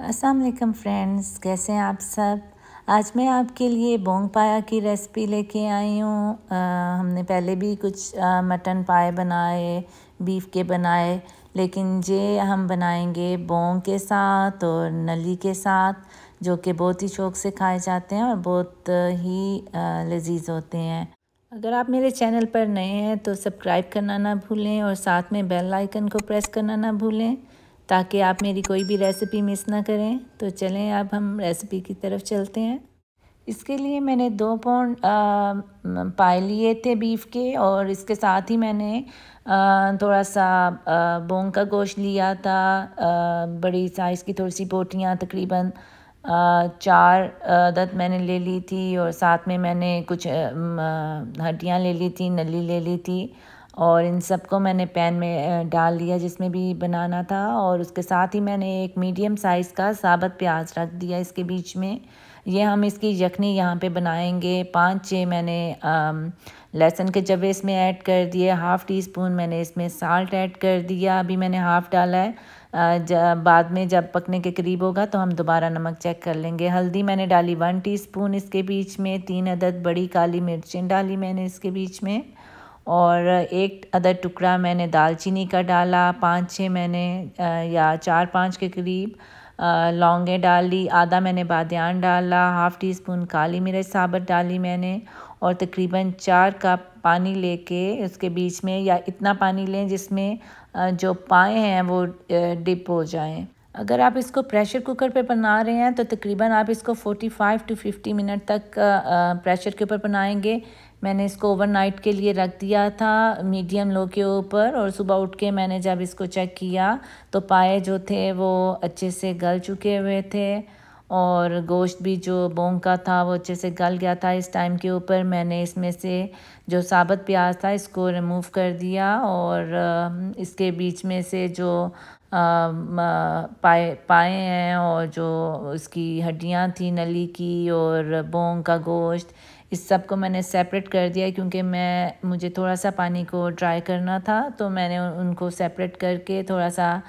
वालेकुम फ्रेंड्स कैसे हैं आप सब? आज मैं आपके लिए बोंग पाया की रेसिपी लेके आई हूँ। हमने पहले भी कुछ मटन पाए बनाए बीफ के बनाए, लेकिन ये हम बनाएँगे बोंग के साथ और नली के साथ, जो कि बहुत ही शौक से खाए जाते हैं और बहुत ही लजीज होते हैं। अगर आप मेरे चैनल पर नए हैं तो सब्सक्राइब करना ना भूलें और साथ में बेल आइकन को प्रेस करना ना भूलें। ताकि आप मेरी कोई भी रेसिपी मिस ना करें। तो चलें अब हम रेसिपी की तरफ़ चलते हैं। इसके लिए मैंने दो पाउंड पाए लिए थे बीफ के और इसके साथ ही मैंने आ, थोड़ा सा बोंग का गोश्त लिया था। आ, बड़ी साइज़ की थोड़ी सी बोटियाँ तकरीबन चार अदद मैंने ले ली थी और साथ में मैंने कुछ हड्डियाँ ले ली थी नली ले ली थी। और इन सबको मैंने पैन में डाल लिया जिसमें भी बनाना था और उसके साथ ही मैंने एक मीडियम साइज़ का साबत प्याज रख दिया इसके बीच में। ये हम इसकी यखनी यहाँ पे बनाएँगे। पाँच छः मैंने लहसुन के जबे इसमें ऐड कर दिए। हाफ़ टी स्पून मैंने इसमें साल्ट ऐड कर दिया। अभी मैंने हाफ़ डाला है। बाद में जब पकने के करीब होगा तो हम दोबारा नमक चेक कर लेंगे। हल्दी मैंने डाली वन टीस्पून इसके बीच में। तीन अदद बड़ी काली मिर्चें डाली मैंने इसके बीच में। और एक अदर टुकड़ा मैंने दालचीनी का डाला, पाँच छः मैंने या चार पाँच के करीब लौंगे डाली, आधा मैंने बादियान डाला, हाफ़ टी स्पून काली मिर्च साबत डाली मैंने और तकरीबन चार कप पानी लेके उसके बीच में या इतना पानी लें जिसमें जो पाए हैं वो डिप हो जाएँ। अगर आप इसको प्रेशर कुकर पे बना रहे हैं तो तकरीबन आप इसको 45 टू 50 मिनट तक प्रेशर के ऊपर बनाएँगे। मैंने इसको ओवरनाइट के लिए रख दिया था मीडियम लो के ऊपर, और सुबह उठ के मैंने जब इसको चेक किया तो पाए जो थे वो अच्छे से गल चुके हुए थे, और गोश्त भी जो बोंग का था वो अच्छे से गल गया था। इस टाइम के ऊपर मैंने इसमें से जो साबत प्याज था, इसको रिमूव कर दिया, और इसके बीच में से जो पाए पाए हैं और जो उसकी हड्डियाँ थी नली की और बोंग का गोश्त, इस सबको मैंने सेपरेट कर दिया क्योंकि मैं, मुझे थोड़ा सा पानी को ड्राई करना था तो मैंने उनको सेपरेट करके थोड़ा सा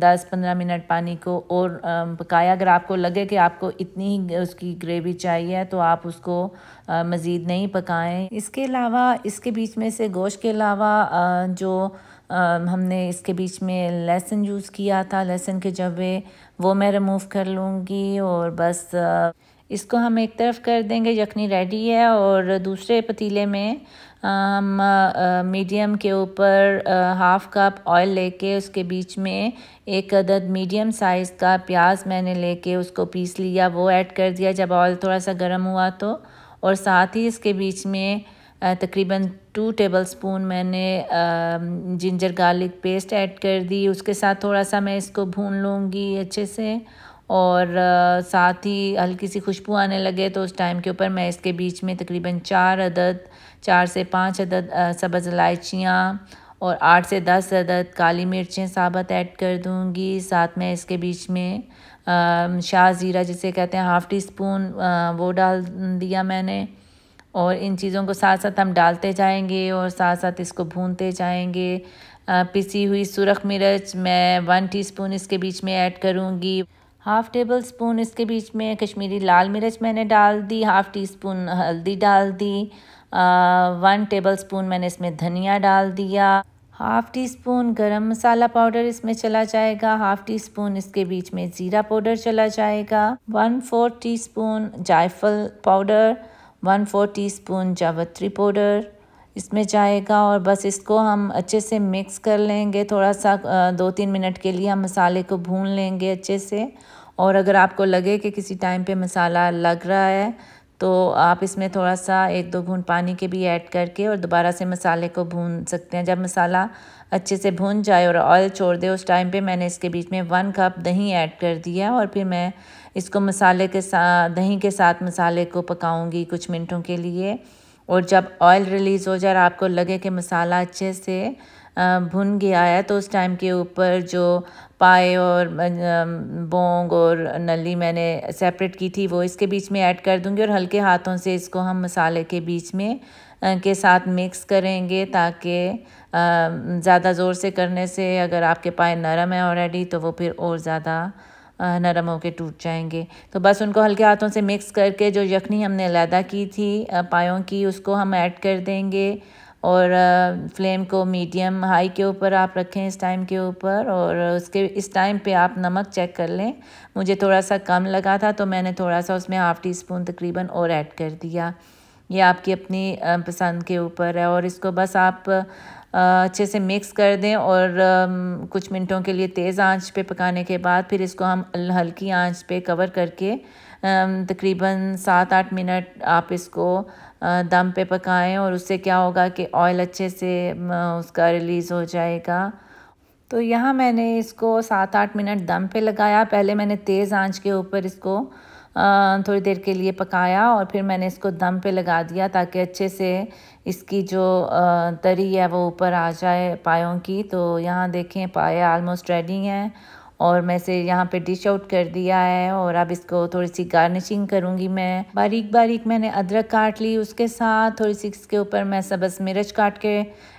दस पंद्रह मिनट पानी को और पकाया। अगर आपको लगे कि आपको इतनी ही उसकी ग्रेवी चाहिए तो आप उसको मज़ीद नहीं पकाएँ। इसके अलावा, इसके बीच में से गोश्त के अलावा जो हमने इसके बीच में लहसुन यूज़ किया था। लहसुन के जबे वो मैं रिमूव कर लूँगी और बस इसको हम एक तरफ़ कर देंगे। यखनी रेडी है और दूसरे पतीले में हम मीडियम के ऊपर हाफ़ कप ऑयल लेके उसके बीच में एक अदद मीडियम साइज़ का प्याज मैंने लेके उसको पीस लिया। वो ऐड कर दिया। जब ऑयल थोड़ा सा गर्म हुआ तो और साथ ही इसके बीच में तकरीबन टू टेबल स्पून मैंने जिंजर गार्लिक पेस्ट ऐड कर दी। उसके साथ थोड़ा सा मैं इसको भून लूँगी अच्छे से। और साथ ही हल्की सी खुशबू आने लगे तो उस टाइम के ऊपर मैं इसके बीच में तकरीबन चार अदद, चार से पाँच अदद सब्ज़ इलायचियाँ और आठ से दस अदद काली मिर्चें साबत ऐड कर दूँगी। साथ में इसके बीच में शाह ज़ीरा जिसे कहते हैं हाफ़ टी स्पून वो डाल दिया मैंने। और इन चीज़ों को साथ साथ हम डालते जाएँगे और साथ साथ इसको भूनते जाएँगे। पिसी हुई सुरख मिर्च मैं वन टीस्पून इसके बीच में ऐड करूँगी। हाफ़ टेबल स्पून इसके बीच में कश्मीरी लाल मिर्च मैंने डाल दी, हाफ़ टी स्पून हल्दी डाल दी वन टेबल स्पून मैंने इसमें धनिया डाल दिया। हाफ़ टी स्पून गरम मसाला पाउडर इसमें चला जाएगा, हाफ़ टी स्पून इसके बीच में ज़ीरा पाउडर चला जाएगा, वन फोर टी स्पून जायफल powder one four teaspoon जावत्री पाउडर इसमें जाएगा और बस इसको हम अच्छे से मिक्स कर लेंगे। थोड़ा सा दो तीन मिनट के लिए हम मसाले को भून लेंगे अच्छे से। और अगर आपको लगे कि किसी टाइम पे मसाला लग रहा है तो आप इसमें थोड़ा सा एक दो घून पानी के भी ऐड करके और दोबारा से मसाले को भून सकते हैं। जब मसाला अच्छे से भून जाए और ऑयल छोड़ दे, उस टाइम पे मैंने इसके बीच में वन कप दही ऐड कर दिया और फिर मैं इसको मसाले के साथ दही के साथ मसाले को पकाऊँगी कुछ मिनटों के लिए। और जब ऑयल रिलीज़ हो जाए आपको लगे कि मसाला अच्छे से भुन गया है तो उस टाइम के ऊपर जो पाए और बोंग और नली मैंने सेपरेट की थी, वो इसके बीच में ऐड कर दूँगी और हल्के हाथों से इसको हम मसाले के बीच में के साथ मिक्स करेंगे ताकि ज़्यादा ज़ोर से करने से अगर आपके पाए नरम है ऑलरेडी तो वो फिर और ज़्यादा नरम होकर टूट जाएँगे। तो बस उनको हल्के हाथों से मिक्स करके जो यखनी हमने लैदा की थी पायों की, उसको हम ऐड कर देंगे। और फ्लेम को मीडियम हाई के ऊपर आप रखें इस टाइम के ऊपर और उसके, इस टाइम पे आप नमक चेक कर लें। मुझे थोड़ा सा कम लगा था तो मैंने थोड़ा सा उसमें हाफ़ टी स्पून तकरीबन और ऐड कर दिया। ये आपकी अपनी पसंद के ऊपर है और इसको बस आप अच्छे से मिक्स कर दें और कुछ मिनटों के लिए तेज़ आँच पे पकाने के बाद फिर इसको हम हल्की आँच पे कवर करके तकरीबन सात आठ मिनट आप इसको दम पे पकाएँ और उससे क्या होगा कि ऑयल अच्छे से उसका रिलीज़ हो जाएगा। तो यहाँ मैंने इसको सात आठ मिनट दम पे लगाया। पहले मैंने तेज़ आँच के ऊपर इसको थोड़ी देर के लिए पकाया और फिर मैंने इसको दम पे लगा दिया ताकि अच्छे से इसकी जो तरी है वो ऊपर आ जाए पायों की। तो यहाँ देखें, पाए आलमोस्ट रेडी हैं और मैं इसे यहाँ पे डिश आउट कर दिया है और अब इसको थोड़ी सी गार्निशिंग करूँगी मैं। बारीक बारीक मैंने अदरक काट ली, उसके साथ थोड़ी सी इसके ऊपर मैं सबस मिर्च काट के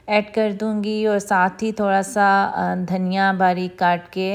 ऐड कर दूँगी और साथ ही थोड़ा सा धनिया बारीक काट के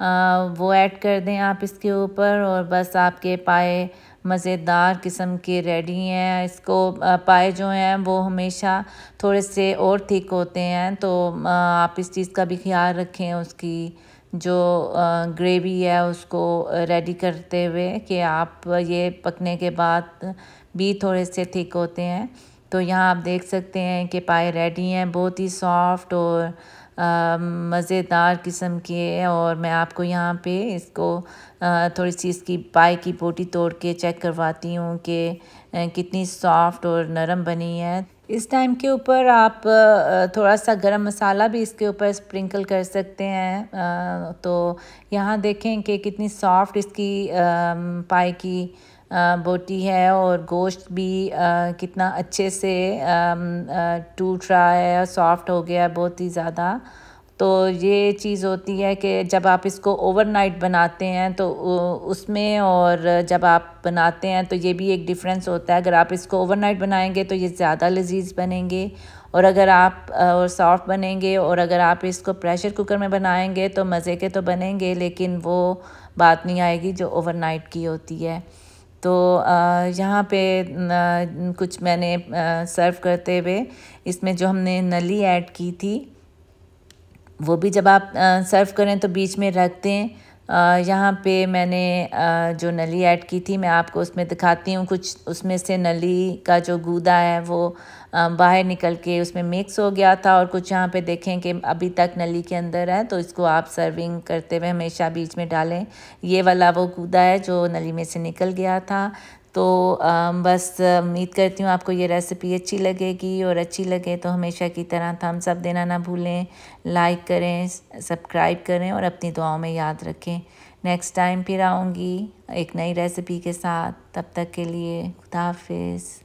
वो ऐड कर दें आप इसके ऊपर और बस आपके पाए मज़ेदार किस्म के रेडी हैं। इसको पाए जो हैं वो हमेशा थोड़े से और थिक होते हैं। तो आप इस चीज़ का भी ख्याल रखें उसकी, जो ग्रेवी है उसको रेडी करते हुए कि आप ये पकने के बाद भी थोड़े से थिक होते हैं। तो यहाँ आप देख सकते हैं कि पाए रेडी हैं, बहुत ही सॉफ्ट और मज़ेदार किस्म की है और मैं आपको यहाँ पे इसको थोड़ी सी इसकी पाई की बोटी तोड़ के चेक करवाती हूँ कि कितनी सॉफ्ट और नरम बनी है। इस टाइम के ऊपर आप थोड़ा सा गरम मसाला भी इसके ऊपर स्प्रिंकल कर सकते हैं। तो यहाँ देखें कि कितनी सॉफ्ट इसकी पाई की बोटी है और गोश्त भी कितना अच्छे से टूट रहा है सॉफ्ट हो गया है बहुत ही ज़्यादा। तो ये चीज़ होती है कि जब आप इसको ओवरनाइट बनाते हैं तो उसमें और जब आप बनाते हैं तो ये भी एक डिफरेंस होता है। अगर आप इसको ओवरनाइट बनाएँगे तो ये ज़्यादा लजीज बनेंगे और अगर आप और सॉफ्ट बनेंगे और अगर आप इसको प्रेशर कुकर में बनाएँगे तो मज़े के तो बनेंगे, लेकिन वो बात नहीं आएगी जो ओवरनाइट की होती है। तो यहाँ पे कुछ मैंने सर्व करते हुए इसमें जो हमने नली ऐड की थी, वो भी जब आप सर्व करें तो बीच में रख दें। यहाँ पे मैंने जो नली ऐड की थी, मैं आपको उसमें दिखाती हूँ। कुछ उसमें से नली का जो गूदा है, वो बाहर निकल के उसमें मिक्स हो गया था और कुछ यहाँ पे देखें कि अभी तक नली के अंदर है तो इसको आप सर्विंग करते हुए हमेशा बीच में डालें। ये वाला वो गूदा है, जो नली में से निकल गया था। तो बस, उम्मीद करती हूँ आपको ये रेसिपी अच्छी लगेगी और अच्छी लगे तो हमेशा की तरह थम्स अप देना ना भूलें लाइक करें सब्सक्राइब करें और अपनी दुआओं में याद रखें। नेक्स्ट टाइम फिर आऊँगी एक नई रेसिपी के साथ। तब तक के लिए खुदा हाफिज़।